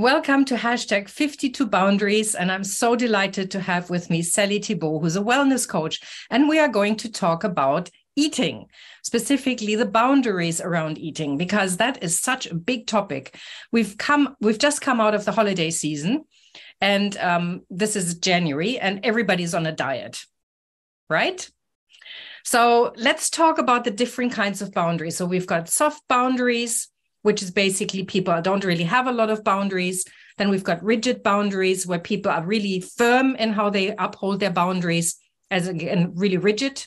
Welcome to hashtag 52 Boundaries. And I'm so delighted to have with me Sally Thibault, who's a wellness coach. And we are going to talk about eating, specifically the boundaries around eating, because that is such a big topic. We've come, we've just come out of the holiday season, and um, this is January, and everybody's on a diet, right? So let's talk about the different kinds of boundaries. So we've got soft boundaries, which is basically people don't really have a lot of boundaries. Then we've got rigid boundaries where people are really firm in how they uphold their boundaries, as again, really rigid.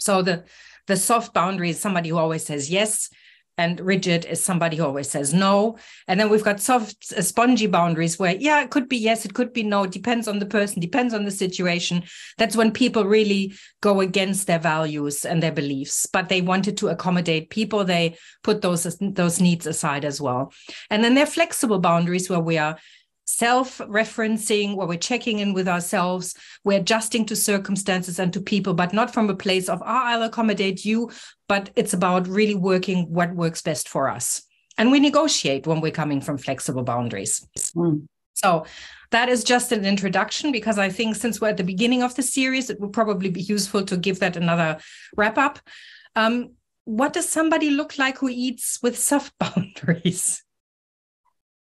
So the the soft boundary is somebody who always says yes, and rigid is somebody who always says no. And then we've got soft, uh, spongy boundaries where, yeah, it could be yes, it could be no, depends on the person, depends on the situation. That's when people really go against their values and their beliefs, but they wanted to accommodate people. They put those, those needs aside as well. And then there are flexible boundaries where we are self referencing, where we're checking in with ourselves, we're adjusting to circumstances and to people, but not from a place of, oh, I'll accommodate you, but it's about really working what works best for us. And we negotiate when we're coming from flexible boundaries. Mm. So that is just an introduction because I think since we're at the beginning of the series, it would probably be useful to give that another wrap up. Um, what does somebody look like who eats with soft boundaries?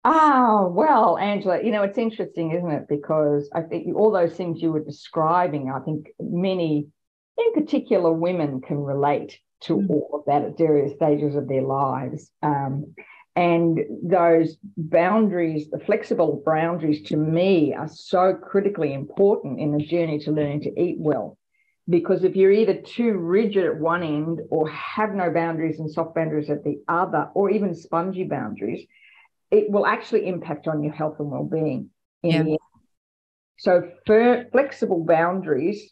Oh, well, Angela, you know, it's interesting, isn't it? Because I think all those things you were describing, I think many, in particular, women can relate to mm. all of that at various stages of their lives. Um, and those boundaries, the flexible boundaries to me are so critically important in the journey to learning to eat well. Because if you're either too rigid at one end or have no boundaries and soft boundaries at the other, or even spongy boundaries, it will actually impact on your health and well-being yeah. So for flexible boundaries,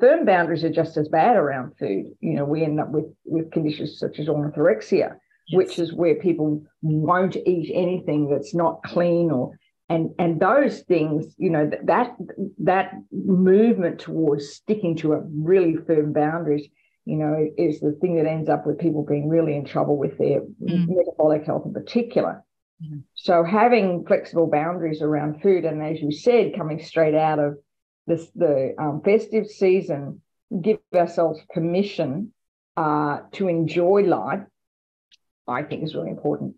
firm boundaries are just as bad around food. You know, we end up with with conditions such as orthorexia, yes. which is where people won't eat anything that's not clean or and and those things, you know, that that movement towards sticking to a really firm boundaries, you know, is the thing that ends up with people being really in trouble with their mm. metabolic health in particular. So having flexible boundaries around food, and as you said, coming straight out of this the um, festive season, give ourselves permission uh, to enjoy life. I think is really important.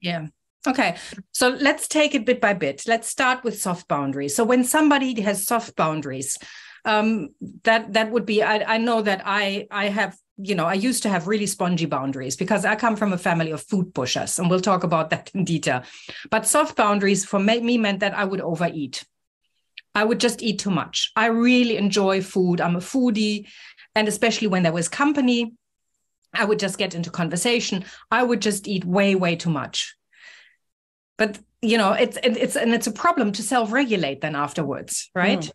Yeah. Okay, so let's take it bit by bit. Let's start with soft boundaries. So when somebody has soft boundaries, um, that that would be. I, I know that I I have you know, I used to have really spongy boundaries because I come from a family of food pushers, and we'll talk about that in detail. But soft boundaries for me meant that I would overeat. I would just eat too much. I really enjoy food. I'm a foodie. And especially when there was company, I would just get into conversation. I would just eat way, way too much. But you know, it's it's and it's a problem to self-regulate then afterwards, right? Mm.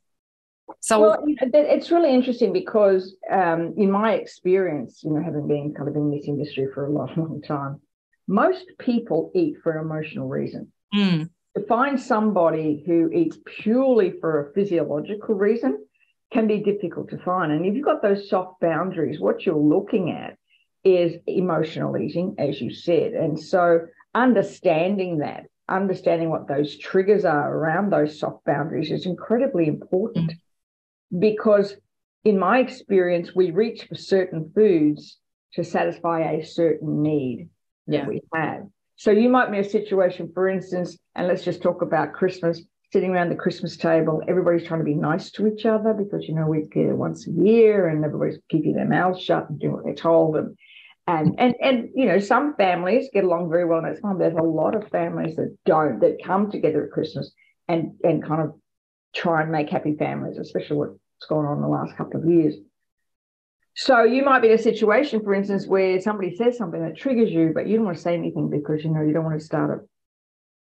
So well, it's really interesting because, um, in my experience, you know, having been kind of in this industry for a long, long time, most people eat for an emotional reason. Mm. To find somebody who eats purely for a physiological reason can be difficult to find. And if you've got those soft boundaries, what you're looking at is emotional eating, as you said. And so understanding that, understanding what those triggers are around those soft boundaries is incredibly important. Mm because in my experience, we reach for certain foods to satisfy a certain need that we have. So you might be a situation, for instance, and let's just talk about Christmas, sitting around the Christmas table, everybody's trying to be nice to each other because you know we get once a year and everybody's keeping their mouths shut and doing what they're told. And and and and you know, some families get along very well and it's fine. There's a lot of families that don't, that come together at Christmas and and kind of try and make happy families, especially what's gone on in the last couple of years. So you might be in a situation, for instance, where somebody says something that triggers you, but you don't want to say anything because you know you don't want to start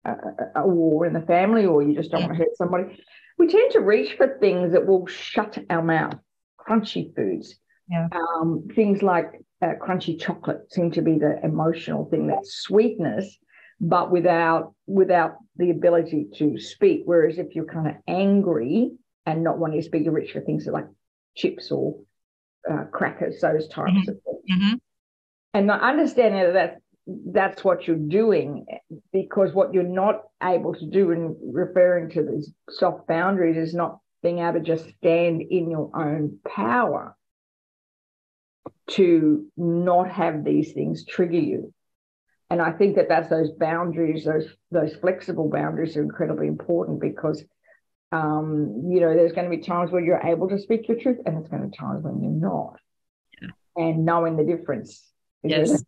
a, a, a war in the family, or you just don't want to hurt somebody. We tend to reach for things that will shut our mouth, crunchy foods, yeah. um, things like uh, crunchy chocolate seem to be the emotional thing. That sweetness, but without without the ability to speak. Whereas if you're kind of angry and not wanting to speak, you're rich for things like chips or uh, crackers, those types mm-hmm. of things. Mm-hmm. And the understanding that that's what you're doing because what you're not able to do in referring to these soft boundaries is not being able to just stand in your own power to not have these things trigger you and i think that that's those boundaries those those flexible boundaries are incredibly important because um, you know there's going to be times where you're able to speak your truth and there's going to be times when you're not. Yeah. and knowing the difference yes.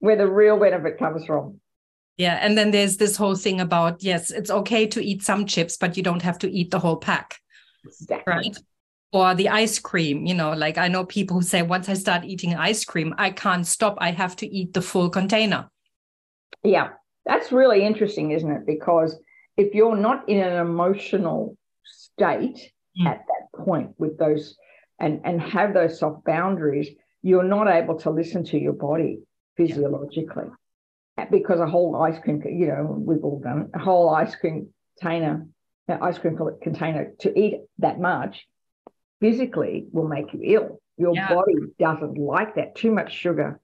where the real benefit comes from. Yeah and then there's this whole thing about yes it's okay to eat some chips but you don't have to eat the whole pack. Exactly. right? Or the ice cream you know like i know people who say once i start eating ice cream i can't stop. I have to eat the full container yeah that's really interesting isn't it because if you're not in an emotional state mm. at that point with those and and have those soft boundaries you're not able to listen to your body physiologically yeah. because a whole ice cream you know we've all done it a whole ice cream container ice cream container to eat that much physically will make you ill. Your yeah. body doesn't like that, too much sugar.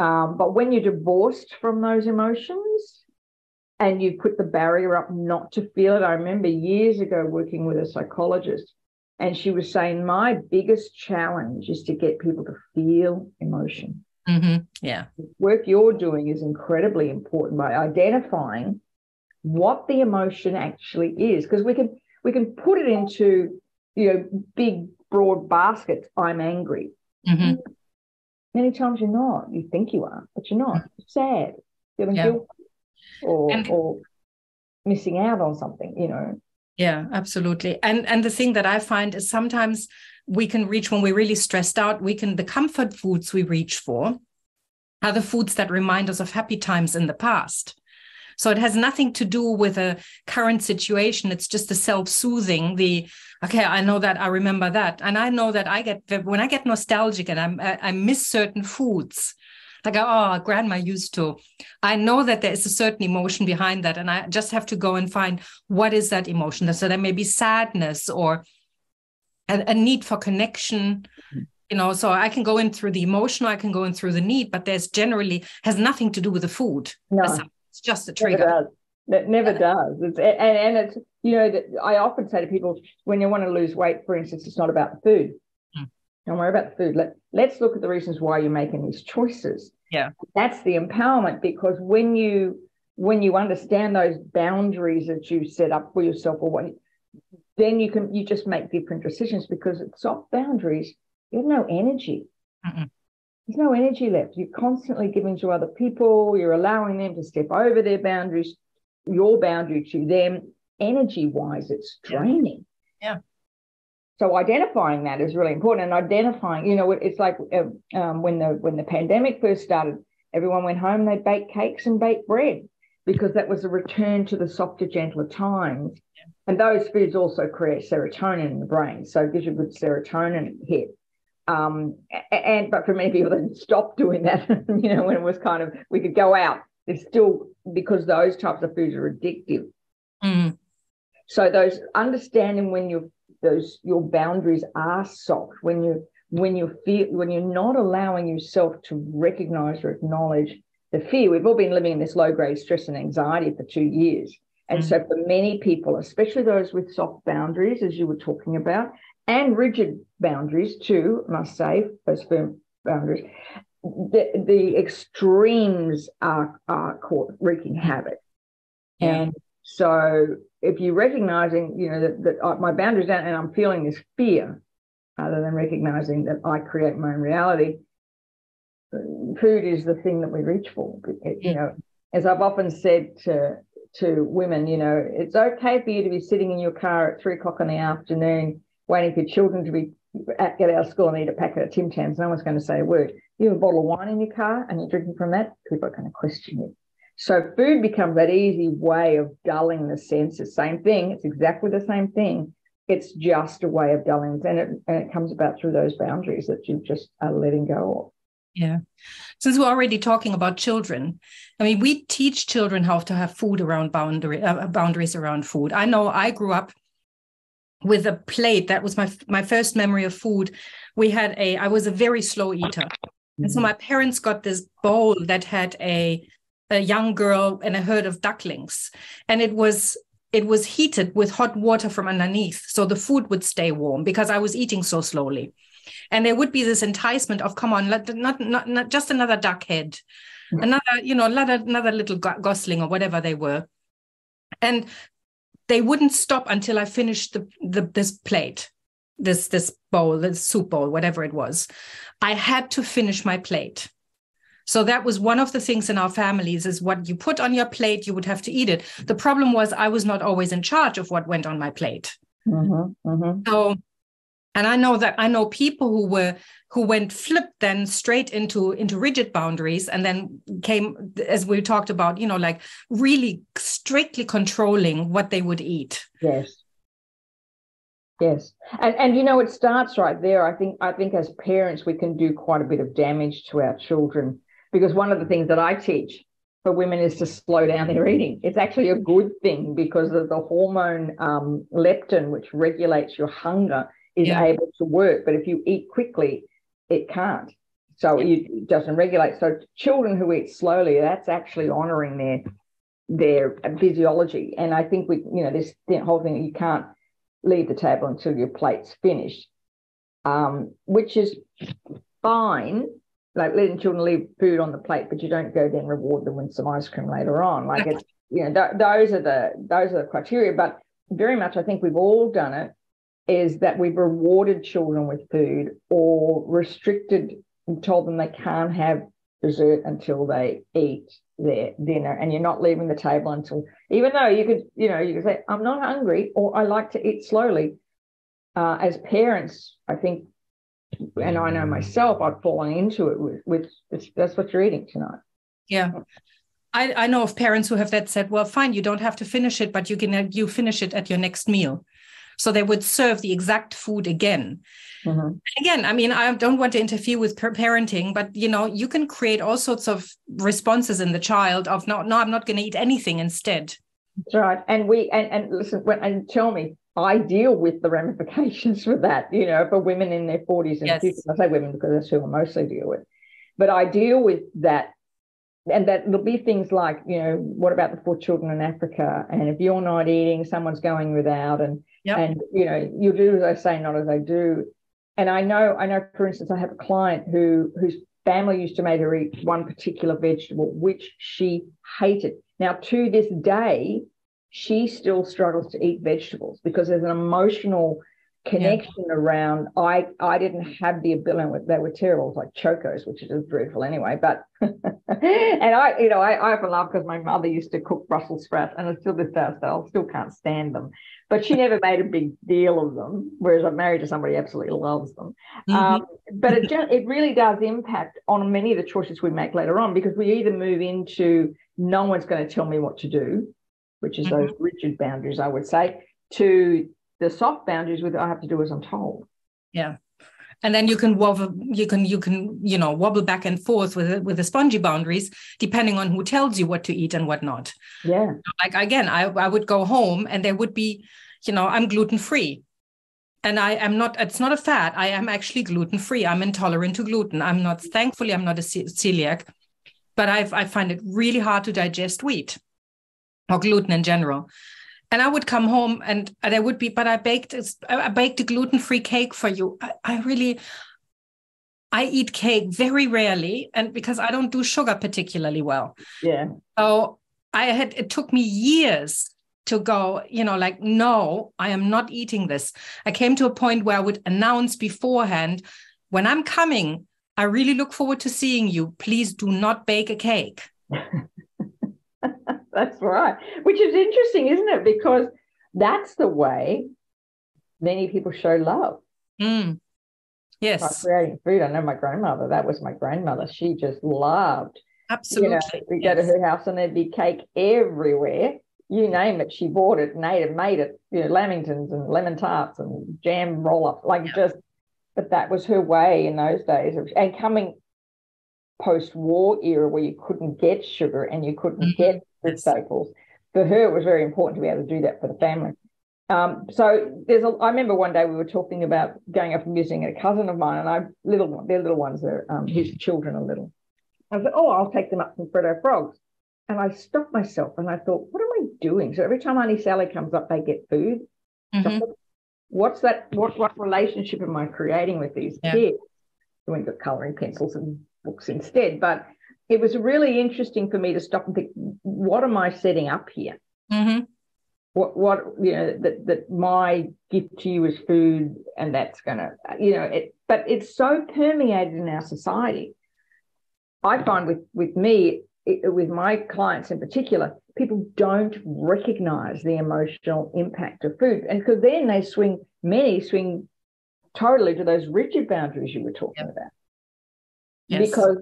Um, but when you're divorced from those emotions and you put the barrier up not to feel it, I remember years ago working with a psychologist, and she was saying, My biggest challenge is to get people to feel emotion. Mm-hmm. Yeah. The work you're doing is incredibly important by identifying what the emotion actually is, because we can we can put it into you know, big, broad baskets, I'm angry. Mm-hmm. Many times you're not. You think you are, but you're not. Mm-hmm. You're sad, feeling yeah. guilty, or, and, or missing out on something, you know. Yeah, absolutely. And and the thing that I find is sometimes we can reach when we're really stressed out, we can the comfort foods we reach for are the foods that remind us of happy times in the past. So it has nothing to do with a current situation. It's just the self-soothing, the okay, I know that, I remember that. And I know that I get when I get nostalgic and I'm, I miss certain foods, like oh grandma used to i know that there is a certain emotion behind that and i just have to go and find what is that emotion so there may be sadness or a, a need for connection you know so i can go in through the emotional i can go in through the need but there's generally has nothing to do with the food no. It's just a trigger. Never does. It never does. It's, and, and it's, you know, that I often say to people when you want to lose weight, for instance, it's not about the food. Hmm. Don't worry about the food. Let, let's look at the reasons why you're making these choices. Yeah. That's the empowerment because when you when you understand those boundaries that you set up for yourself or what then you can you just make different decisions because it's soft boundaries, you have no energy. Mm-mm there's no energy left. You're constantly giving to other people, you're allowing them to step over their boundaries, your boundary to them. Energy wise, it's draining. Yeah. So identifying that is really important, and identifying, you know, it's like uh, um, when the when the pandemic first started, everyone went home, they baked cakes and baked bread because that was a return to the softer, gentler times. Yeah. And those foods also create serotonin in the brain, so it gives you a good serotonin hit. Um, and but for many people, they stopped doing that. you know, when it was kind of we could go out. It's still because those types of foods are addictive. Mm. So those understanding when you those your boundaries are soft when you when you feel when you're not allowing yourself to recognize or acknowledge the fear. We've all been living in this low grade stress and anxiety for two years. And mm. so for many people, especially those with soft boundaries, as you were talking about, and rigid boundaries too, must say, those firm boundaries. The, the extremes are, are caught wreaking havoc. Yeah. And so if you're recognizing, you know, that, that uh, my boundaries down and I'm feeling this fear, rather than recognizing that I create my own reality, food is the thing that we reach for. You know, as I've often said to to women, you know, it's okay for you to be sitting in your car at three o'clock in the afternoon waiting for children to be at, get out of school and eat a packet of Tim Tams. No one's going to say a word. You have a bottle of wine in your car and you're drinking from that, people are going to question you. So food becomes that easy way of dulling the senses. Same thing. It's exactly the same thing. It's just a way of dulling, and it and it comes about through those boundaries that you just are letting go of. Yeah. Since we're already talking about children, I mean, we teach children how to have food around boundary uh, boundaries around food. I know I grew up with a plate that was my my first memory of food we had a i was a very slow eater And so my parents got this bowl that had a a young girl and a herd of ducklings, and it was it was heated with hot water from underneath, so the food would stay warm because I was eating so slowly. And there would be this enticement of, come on, let, not, not, not just another duck head, mm. another, you know, another, another little gosling or whatever they were. And they wouldn't stop until I finished the, the this plate, this this bowl, this soup bowl, whatever it was. I had to finish my plate. So that was one of the things in our families is what you put on your plate, you would have to eat it. The problem was I was not always in charge of what went on my plate. Mm-hmm, mm-hmm. So, and I know that I know people who were who went flipped then straight into into rigid boundaries and then came as we talked about, you know, like really strictly controlling what they would eat. Yes. Yes. And and you know it starts right there. I think I think as parents we can do quite a bit of damage to our children because one of the things that I teach for women is to slow down their eating. It's actually a good thing because of the hormone um, leptin, which regulates your hunger, is yeah. able to work. But if you eat quickly, it can't. So it doesn't regulate. So children who eat slowly, that's actually honoring their their physiology. And I think we, you know, this whole thing you can't leave the table until your plate's finished, um, which is fine like letting children leave food on the plate, but you don't go then reward them with some ice cream later on. Like it's you know th- those are the those are the criteria. But very much, I think we've all done it. Is that we've rewarded children with food or restricted, and told them they can't have dessert until they eat their dinner, and you're not leaving the table until, even though you could, you know, you could say, "I'm not hungry," or "I like to eat slowly." Uh, as parents, I think and I know myself, I've fallen into it with, with that's what you're eating tonight. Yeah. I, I know of parents who have that said, well, fine, you don't have to finish it, but you can you finish it at your next meal. So they would serve the exact food again. Mm-hmm. Again, I mean, I don't want to interfere with parenting, but you know, you can create all sorts of responses in the child of no, no, I'm not going to eat anything instead. That's right. And we and, and listen, when, and tell me, I deal with the ramifications for that, you know, for women in their 40s and yes. 50s. I say women because that's who I mostly deal with. But I deal with that. And that there'll be things like, you know, what about the four children in Africa? And if you're not eating, someone's going without. And, yep. and you know, you do as I say, not as I do. And I know, I know, for instance, I have a client who whose family used to make her eat one particular vegetable, which she hated. Now, to this day, she still struggles to eat vegetables because there's an emotional connection yeah. around I I didn't have the ability they were terrible like chocos which is dreadful anyway but and I you know I, I often laugh because my mother used to cook Brussels sprouts and I still this day I still can't stand them but she never made a big deal of them whereas I'm married to somebody who absolutely loves them mm-hmm. um, but it it really does impact on many of the choices we make later on because we either move into no one's going to tell me what to do which is mm-hmm. those rigid boundaries, I would say, to the soft boundaries with I have to do as I'm told. Yeah. And then you can wobble, you can, you can, you know, wobble back and forth with with the spongy boundaries, depending on who tells you what to eat and what not. Yeah. Like again, I, I would go home and there would be, you know, I'm gluten free. And I am not, it's not a fat. I am actually gluten free. I'm intolerant to gluten. I'm not, thankfully, I'm not a celiac, but I've, I find it really hard to digest wheat or gluten in general. And I would come home and there would be, but I baked I baked a gluten free cake for you. I, I really, I eat cake very rarely, and because I don't do sugar particularly well. Yeah. So I had it took me years to go, you know, like, no, I am not eating this. I came to a point where I would announce beforehand, when I'm coming, I really look forward to seeing you. Please do not bake a cake. That's right. Which is interesting, isn't it? Because that's the way many people show love. Mm. Yes. By creating food. I know my grandmother, that was my grandmother. She just loved. Absolutely. You know, we yes. go to her house and there'd be cake everywhere. You name it, she bought it, made it, made it, you know, lamingtons and lemon tarts and jam roll up, like yeah. just, but that was her way in those days. And coming post-war era where you couldn't get sugar and you couldn't mm-hmm. get the staples. For her, it was very important to be able to do that for the family. Um, so there's a, I remember one day we were talking about going up and visiting a cousin of mine, and I little their little ones are um, his children are little. I said, "Oh, I'll take them up some Freddo frogs," and I stopped myself and I thought, "What am I doing?" So every time Auntie Sally comes up, they get food. Mm-hmm. So what's that? What what relationship am I creating with these yeah. kids? So we got coloring pencils and books instead, but it was really interesting for me to stop and think, what am I setting up here? Mm-hmm. What, what, you know, that, that my gift to you is food and that's going to, you know, it, but it's so permeated in our society. I find with, with me, it, with my clients in particular, people don't recognize the emotional impact of food. And because then they swing, many swing totally to those rigid boundaries you were talking yep. about yes. because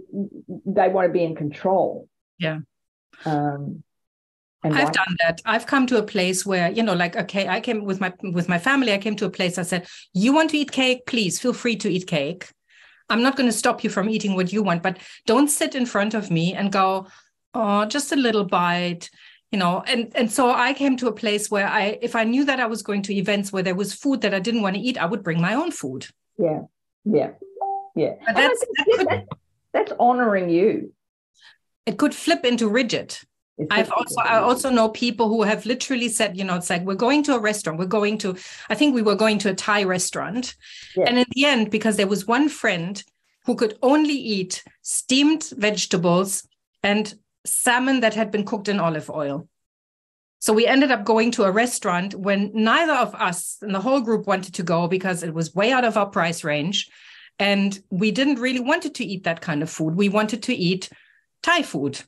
they want to be in control. Yeah. Um, I've done that. I've come to a place where, you know, like, okay, I came with my with my family, I came to a place I said, you want to eat cake, please feel free to eat cake. I'm not going to stop you from eating what you want, but don't sit in front of me and go, oh, just a little bite, you know. And and so I came to a place where I, if I knew that I was going to events where there was food that I didn't want to eat, I would bring my own food. Yeah, yeah. Yeah. But that's, that could, that's honoring you. It could flip into rigid. I've also I also know people who have literally said, you know, it's like we're going to a restaurant, we're going to, I think we were going to a Thai restaurant. Yeah. And in the end, because there was one friend who could only eat steamed vegetables and salmon that had been cooked in olive oil. So we ended up going to a restaurant when neither of us and the whole group wanted to go because it was way out of our price range. And we didn't really wanted to eat that kind of food. We wanted to eat Thai food.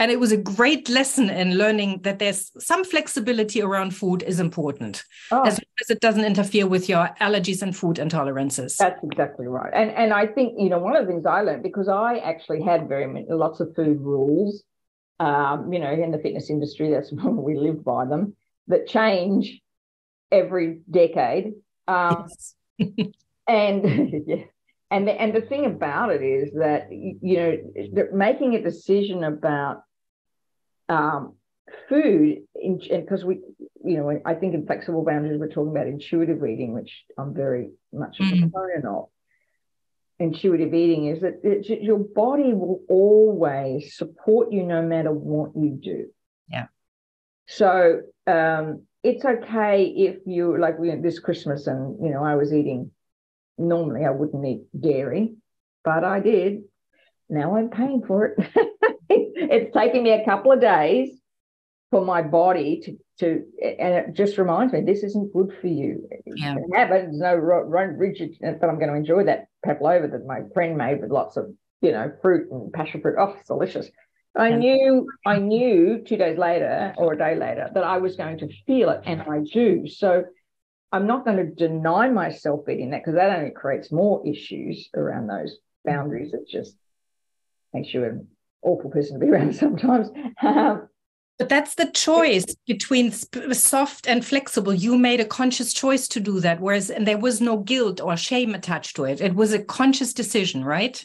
And it was a great lesson in learning that there's some flexibility around food is important, oh. as long as it doesn't interfere with your allergies and food intolerances. That's exactly right. And and I think you know one of the things I learned because I actually had very many lots of food rules. Um, you know, in the fitness industry, that's where we live by them that change every decade. Um, yes. and yeah. And the, and the thing about it is that you know making a decision about um, food because we you know I think in flexible boundaries we're talking about intuitive eating, which I'm very much a mm. proponent of. Intuitive eating is that your body will always support you no matter what you do. Yeah. So um, it's okay if you like we this Christmas and you know I was eating normally I wouldn't eat dairy, but I did. Now I'm paying for it. it's taken me a couple of days for my body to to and it just reminds me this isn't good for you. Yeah. Have it. There's no rigid, but I'm going to enjoy that pavlova that my friend made with lots of you know fruit and passion fruit. Oh, it's delicious. I yeah. knew I knew two days later or a day later that I was going to feel it, and I do. So I'm not going to deny myself eating that because that only creates more issues around those boundaries. It just makes you an awful person to be around sometimes. Um, but that's the choice between soft and flexible. You made a conscious choice to do that, whereas and there was no guilt or shame attached to it. It was a conscious decision, right?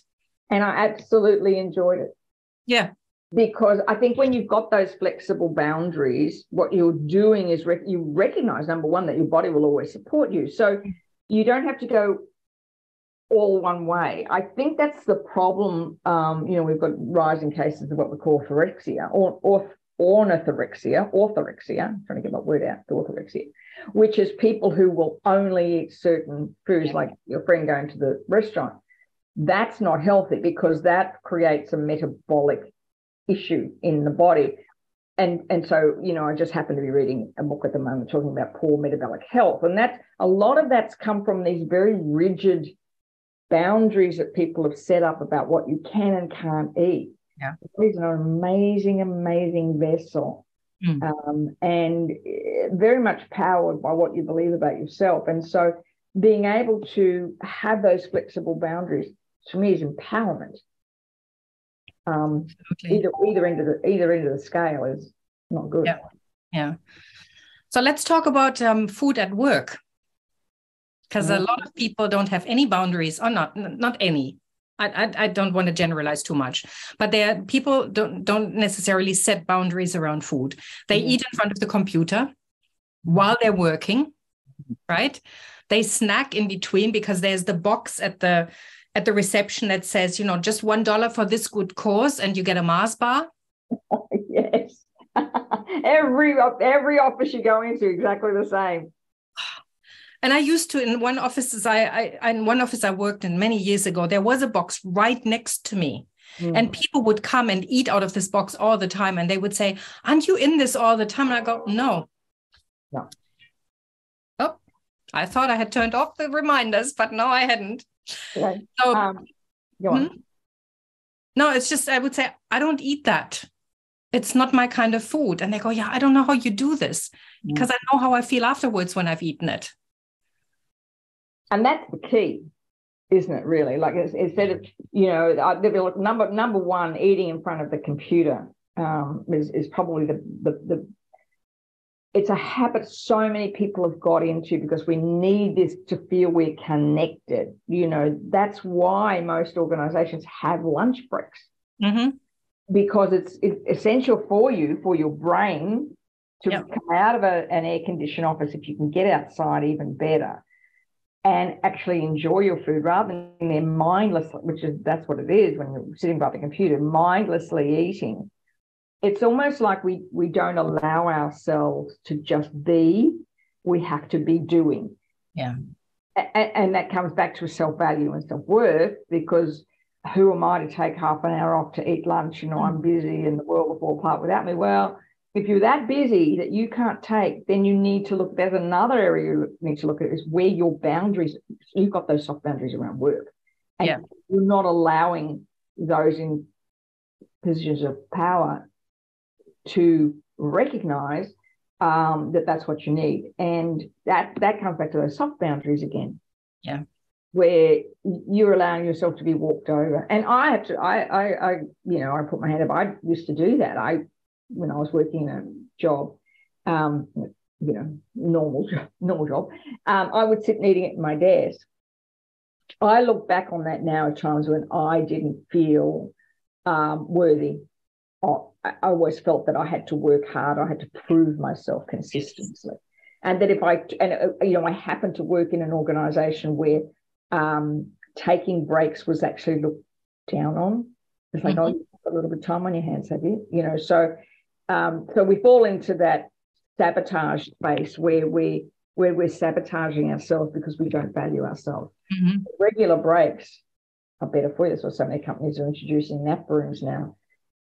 And I absolutely enjoyed it. Yeah because I think when you've got those flexible boundaries, what you're doing is rec- you recognize number one that your body will always support you. So you don't have to go all one way. I think that's the problem. Um, you know, we've got rising cases of what we call orthorexia or, or ornithorexia, orthorexia, I'm trying to get my word out, orthorexia, which is people who will only eat certain foods, like your friend going to the restaurant. That's not healthy because that creates a metabolic issue in the body. And, and so, you know, I just happen to be reading a book at the moment talking about poor metabolic health. And that's a lot of that's come from these very rigid boundaries that people have set up about what you can and can't eat. Yeah. It's an amazing, amazing vessel. Mm. Um, and very much powered by what you believe about yourself. And so being able to have those flexible boundaries to me is empowerment um, either either end of the either end of the scale is not good. Yeah, yeah. So let's talk about um, food at work, because mm-hmm. a lot of people don't have any boundaries, or not not any. I, I, I don't want to generalize too much, but there people don't don't necessarily set boundaries around food. They mm-hmm. eat in front of the computer. while they're working, right? They snack in between because there's the box at the at the reception that says, you know, just one dollar for this good cause, and you get a Mars bar. yes, every every office you go into, exactly the same. And I used to in one office I, I in one office I worked in many years ago. There was a box right next to me. Mm. And people would come and eat out of this box all the time. And they would say, Aren't you in this all the time? And I go, No. No. Oh, I thought I had turned off the reminders, but no, I hadn't. Okay. So, um, go on. Hmm? No, it's just, I would say, I don't eat that. It's not my kind of food. And they go, Yeah, I don't know how you do this mm. because I know how I feel afterwards when I've eaten it and that's the key isn't it really like instead of you know number number one eating in front of the computer um, is, is probably the, the the it's a habit so many people have got into because we need this to feel we're connected you know that's why most organizations have lunch breaks mm-hmm. because it's, it's essential for you for your brain to yep. come out of a, an air conditioned office if you can get outside even better and actually enjoy your food rather than they're mindless, which is that's what it is when you're sitting by the computer, mindlessly eating. It's almost like we we don't allow ourselves to just be. We have to be doing. Yeah. And, and that comes back to self value and self worth because who am I to take half an hour off to eat lunch? You know, I'm mm. busy and the world will fall apart without me. Well, if you're that busy that you can't take, then you need to look. There's another area you need to look at is where your boundaries. You've got those soft boundaries around work, and yeah. you're not allowing those in positions of power to recognize um, that that's what you need, and that that comes back to those soft boundaries again. Yeah, where you're allowing yourself to be walked over, and I have to. I, I, I you know, I put my hand up. I used to do that. I when I was working a job, um, you know, normal normal job, um, I would sit eating at my desk. I look back on that now at times when I didn't feel um, worthy. I always felt that I had to work hard. I had to prove myself consistently, and that if I and uh, you know I happened to work in an organisation where um, taking breaks was actually looked down on. It's like, mm-hmm. oh, you've got a little bit of time on your hands, have you? You know, so um, so we fall into that sabotage space where we where we're sabotaging ourselves because we don't value ourselves. Mm-hmm. Regular breaks are better for you. What so many companies are introducing nap rooms now.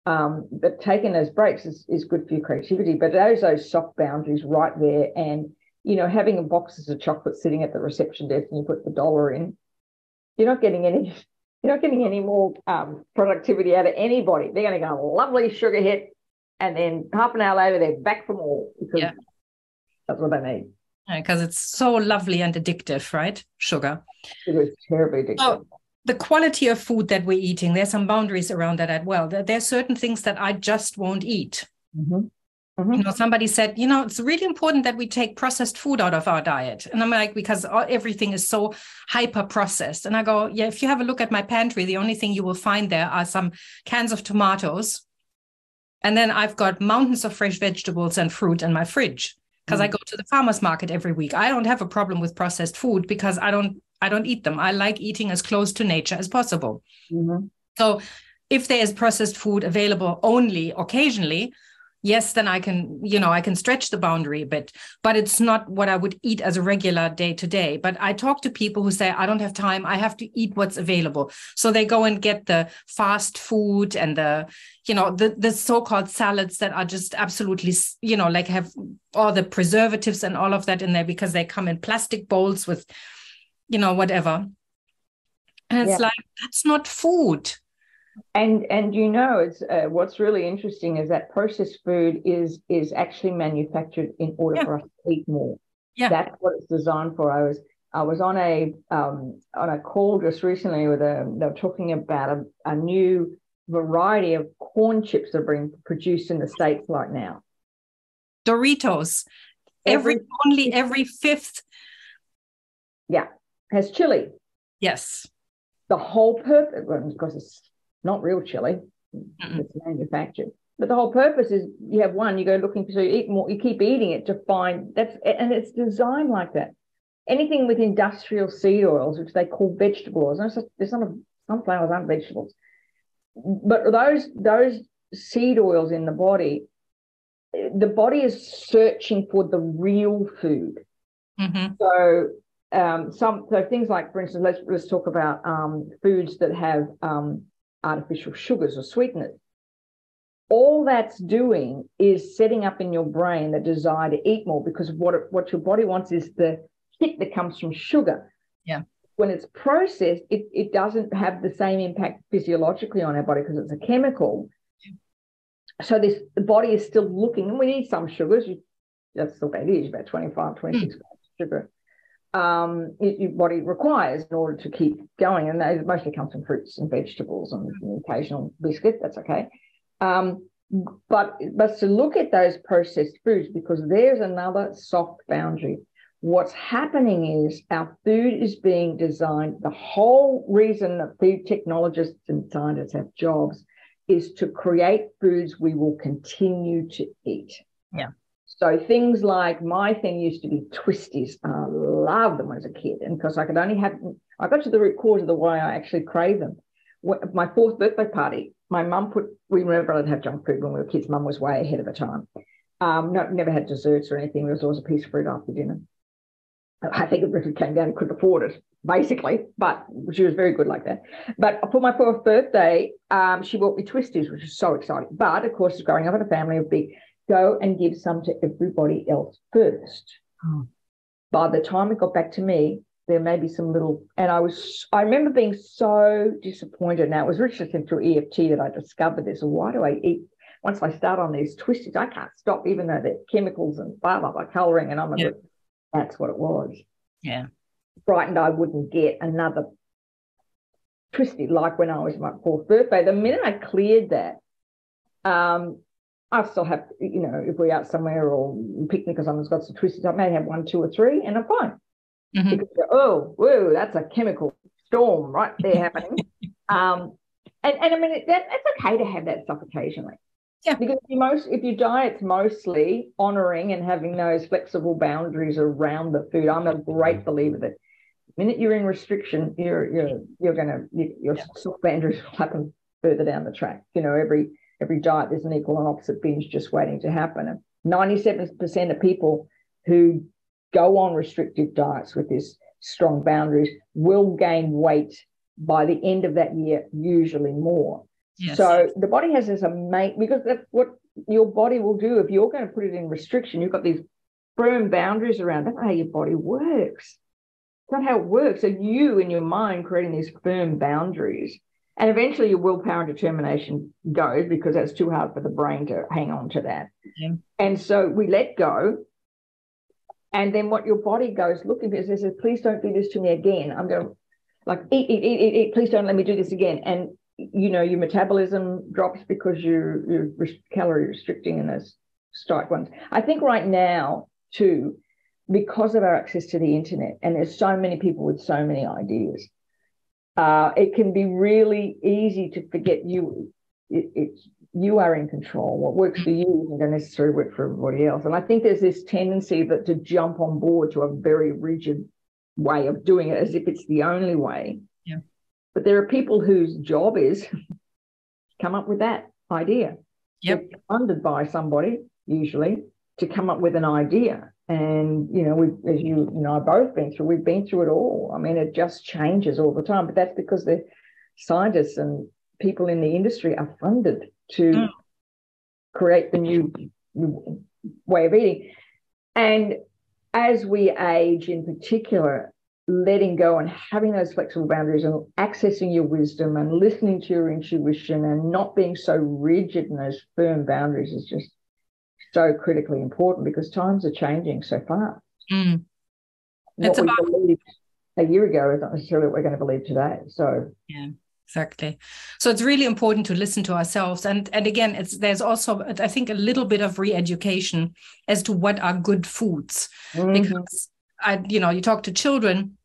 Um, but taking those breaks is, is good for your creativity. But those those soft boundaries right there, and you know, having boxes of chocolate sitting at the reception desk and you put the dollar in, you're not getting any. You're not getting any more um, productivity out of anybody. They're going to go lovely sugar hit and then half an hour later they're back from all because yeah. that's what they need. Because yeah, it's so lovely and addictive, right? Sugar. It is terribly addictive. The quality of food that we're eating, there's some boundaries around that as well. There, there are certain things that I just won't eat. Mm-hmm. Mm-hmm. You know, somebody said, you know, it's really important that we take processed food out of our diet. And I'm like, because everything is so hyper processed. And I go, yeah, if you have a look at my pantry, the only thing you will find there are some cans of tomatoes and then I've got mountains of fresh vegetables and fruit in my fridge because mm. I go to the farmers market every week. I don't have a problem with processed food because I don't I don't eat them. I like eating as close to nature as possible. Mm-hmm. So if there is processed food available only occasionally, yes then i can you know i can stretch the boundary a bit but it's not what i would eat as a regular day to day but i talk to people who say i don't have time i have to eat what's available so they go and get the fast food and the you know the the so-called salads that are just absolutely you know like have all the preservatives and all of that in there because they come in plastic bowls with you know whatever. And it's yeah. like that's not food. And and you know it's uh, what's really interesting is that processed food is is actually manufactured in order yeah. for us to eat more. Yeah. That's what it's designed for. I was i was on a um, on a call just recently with a they were talking about a, a new variety of corn chips that are being produced in the states right now. Doritos. Every, every only every fifth yeah has chili yes the whole purpose because it's not real chili. Mm-mm. It's manufactured. But the whole purpose is you have one, you go looking for, so you eat more, you keep eating it to find that's, and it's designed like that. Anything with industrial seed oils, which they call vegetable oils, there's some sunflowers aren't vegetables, but those those seed oils in the body, the body is searching for the real food. Mm-hmm. So um, some so things like, for instance, let's let's talk about um, foods that have um, artificial sugars or sweeteners all that's doing is setting up in your brain the desire to eat more because what what your body wants is the hit that comes from sugar. Yeah. When it's processed, it, it doesn't have the same impact physiologically on our body because it's a chemical. So this the body is still looking, and we need some sugars. You, that's the way it is, about 25, 26 mm. grams of sugar. Um, it, your body requires in order to keep going, and that mostly comes from fruits and vegetables and, and occasional biscuit. That's okay. Um, but but to look at those processed foods because there's another soft boundary. What's happening is our food is being designed. The whole reason that food technologists and scientists have jobs is to create foods we will continue to eat. Yeah. So things like my thing used to be twisties. I loved them as a kid, and because I could only have, I got to the root cause of the why I actually crave them. My fourth birthday party, my mum put, we never allowed to have junk food when we were kids. Mum was way ahead of her time. Um, no, never had desserts or anything. There was always a piece of fruit after dinner. I think it came down and couldn't afford it, basically, but she was very good like that. But for my fourth birthday, um, she bought me twisties, which was so exciting. But of course, growing up in a family of big, go and give some to everybody else first. Oh. By the time it got back to me, there may be some little, and I was, I remember being so disappointed. Now it was Richardson through EFT that I discovered this. Why do I eat? Once I start on these twisties, I can't stop, even though they're chemicals and blah blah blah coloring, and I'm like, yep. that's what it was. Yeah, frightened I wouldn't get another twisty like when I was my fourth birthday. The minute I cleared that, um, I still have, you know, if we're out somewhere or picnic or something's got some twisties, I may have one, two, or three, and I'm fine. Mm-hmm. Because, oh, whoa, that's a chemical storm right there happening. Um, and, and I mean, that, that's okay to have that stuff occasionally. Yeah. Because if you most if your diet's mostly honoring and having those flexible boundaries around the food, I'm a great believer that the minute you're in restriction, you're you're you're gonna your yeah. soft boundaries will happen further down the track. You know, every every diet there's an equal and opposite binge just waiting to happen. And 97% of people who go on restrictive diets with this strong boundaries will gain weight by the end of that year, usually more. Yes. So the body has this amazing because that's what your body will do if you're going to put it in restriction. You've got these firm boundaries around. That's how your body works. That's not how it works. So you in your mind creating these firm boundaries, and eventually your willpower and determination goes because that's too hard for the brain to hang on to that. Yeah. And so we let go and then what your body goes looking for is says, please don't do this to me again. I'm going to like eat, eat, eat, eat, eat. Please don't let me do this again. And you know, your metabolism drops because you're, you're calorie restricting in those strike ones. I think right now, too, because of our access to the internet, and there's so many people with so many ideas, uh, it can be really easy to forget you. It, it's you are in control. What works for you isn't going to necessarily work for everybody else. And I think there's this tendency that to jump on board to a very rigid way of doing it as if it's the only way. Yeah. But there are people whose job is to come up with that idea. Yep. They're funded by somebody, usually, to come up with an idea. And you know, we as you, know, I've both been through, we've been through it all. I mean, it just changes all the time. But that's because the scientists and people in the industry are funded to mm. create the new way of eating. And as we age, in particular, letting go and having those flexible boundaries and accessing your wisdom and listening to your intuition and not being so rigid in those firm boundaries is just so critically important because times are changing so fast. Mm. What we about- a year ago is not necessarily what we're going to believe today. So yeah exactly so it's really important to listen to ourselves and and again it's there's also i think a little bit of re-education as to what are good foods mm-hmm. because i you know you talk to children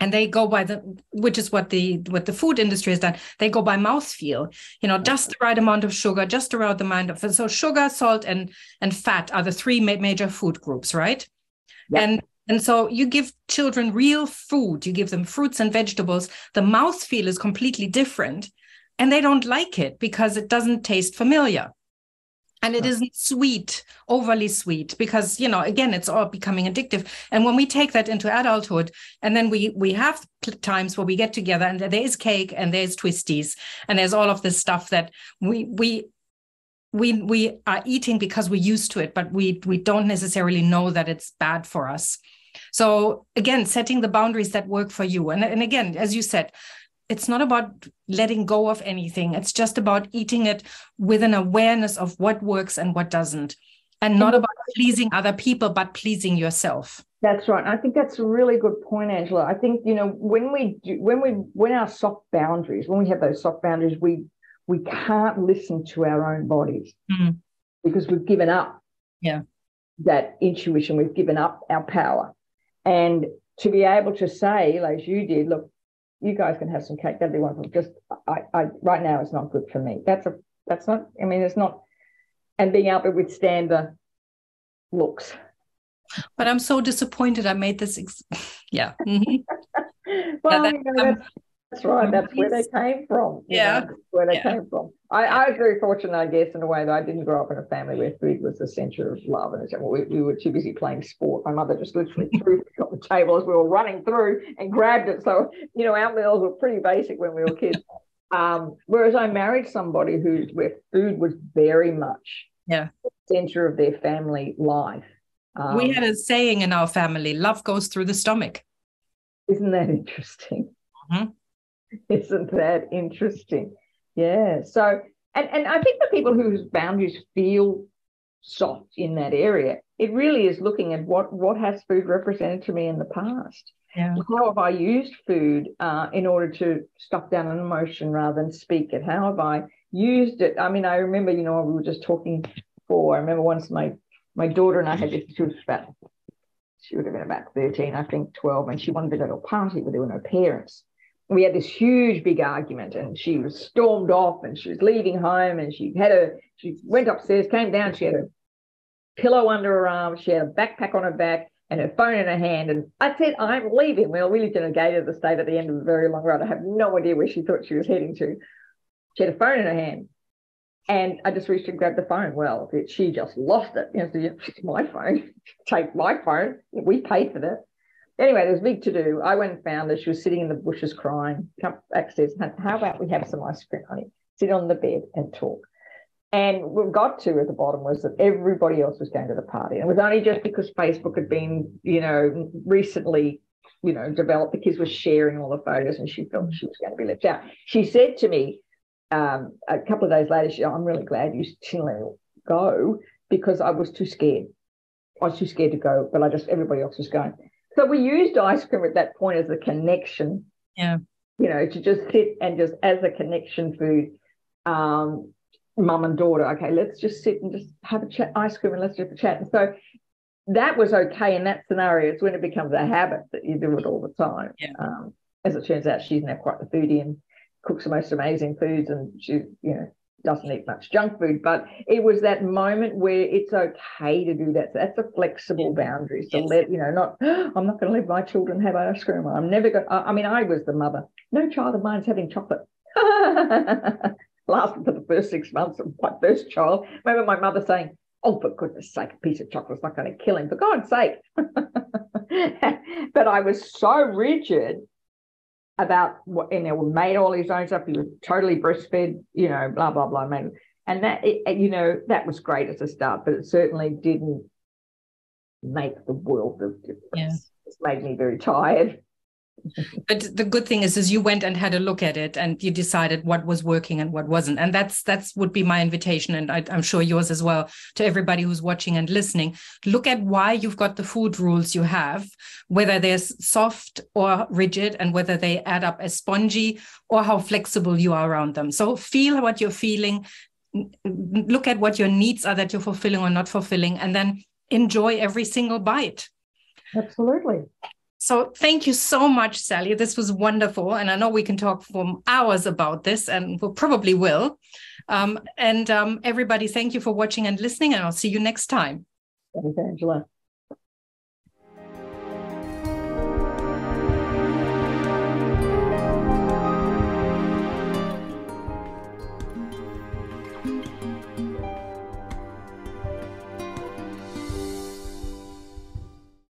and they go by the which is what the what the food industry has done. They go by mouthfeel you know just the right amount of sugar just the right amount of so sugar salt and and fat are the three ma- major food groups right? Yep. and and so you give children real food you give them fruits and vegetables the mouthfeel is completely different and they don't like it because it doesn't taste familiar and it isn't sweet overly sweet because you know again it's all becoming addictive. And when we take that into adulthood and then we we have times where we get together and there is cake and there's twisties and there's all of this stuff that we we we we are eating because we're used to it but we we don't necessarily know that it's bad for us. So again setting the boundaries that work for you. And, and again as you said it's not about letting go of anything. It's just about eating it with an awareness of what works and what doesn't, and not about pleasing other people, but pleasing yourself. That's right. I think that's a really good point, Angela. I think you know when we do, when we when our soft boundaries, when we have those soft boundaries, we we can't listen to our own bodies mm. because we've given up. Yeah. That intuition, we've given up our power, and to be able to say, like you did, look, you guys can have some cake. That'd be wonderful. Just I, I right now it's not good for me. That's a that's not. I mean, it's not. And being able to withstand the looks. But I'm so disappointed. I made this. Ex- yeah. Mm-hmm. well, that, you know, that's, right. That's where they came from. Yeah. Know, where they yeah. came from. I, I was very fortunate, I guess, in a way that I didn't grow up in a family where food was the center of love. And we, we were too busy playing sport. My mother just literally threw it on the table as we were running through and grabbed it. So, you know, our meals were pretty basic when we were kids. Um, whereas I married somebody who where food was very much yeah center of their family life. Um, we had a saying in our family: "Love goes through the stomach." Isn't that interesting? Mm-hmm. Isn't that interesting? Yeah. So, and, and I think the people whose boundaries feel soft in that area, it really is looking at what, what has food represented to me in the past. Yeah. How have I used food uh, in order to stuff down an emotion rather than speak it? How have I used it? I mean, I remember, you know, we were just talking before. I remember once my my daughter and I had this, she was about, she would have been about 13, I think 12, and she wanted to go to a party where there were no parents we had this huge big argument and she was stormed off and she was leaving home and she had a she went upstairs came down she had a pillow under her arm she had a backpack on her back and her phone in her hand and i said i'm leaving well we lived in a gated estate at the end of a very long road i have no idea where she thought she was heading to she had a phone in her hand and I just reached and grabbed the phone. Well, she just lost it. You know, it's my phone. Take my phone. We paid for that. Anyway, there was big to do. I went and found her. She was sitting in the bushes crying. Come upstairs. How about we have some ice cream, honey? Sit on the bed and talk. And what got to at the bottom was that everybody else was going to the party. And it was only just because Facebook had been, you know, recently, you know, developed. The kids were sharing all the photos and she felt she was going to be left out. She said to me um, a couple of days later, she, I'm really glad you still go because I was too scared. I was too scared to go, but I just, everybody else was going. So we used ice cream at that point as a connection. Yeah. You know, to just sit and just as a connection food, um, mum and daughter. Okay, let's just sit and just have a chat, ice cream, and let's just chat. And so that was okay in that scenario. It's when it becomes a habit that you do it all the time. Yeah. Um, as it turns out, she's now quite the foodie and cooks the most amazing foods, and she, you know, doesn't eat much junk food, but it was that moment where it's okay to do that. So that's a flexible boundary. So yes. let you know, not I'm not going to let my children have ice cream. I'm never going. I mean, I was the mother. No child of mine's having chocolate. Lasted for the first six months of my first child. Remember my mother saying, "Oh, for goodness' sake, a piece of chocolate's not going to kill him. For God's sake." but I was so rigid about what, you know, made all his own stuff. He was totally breastfed, you know, blah, blah, blah. Made, and that, it, you know, that was great as a start, but it certainly didn't make the world of difference. Yeah. It made me very tired but the good thing is is you went and had a look at it and you decided what was working and what wasn't. And that's that's would be my invitation and I, i'm sure yours as well to everybody who's watching and listening. Look at why you've got the food rules you have whether they're soft or rigid and whether they add up as spongy or how flexible you are around them. So feel what you're feeling look at what your needs are that you're fulfilling or not fulfilling and then enjoy every single bite. Absolutely So thank you so much, Sally. This was wonderful. And I know we can talk for hours about this and we probably will. Um, and um, everybody, thank you for watching and listening. And I'll see you next time. Thanks, Angela.